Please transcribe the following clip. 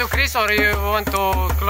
To Chris, or you want to close?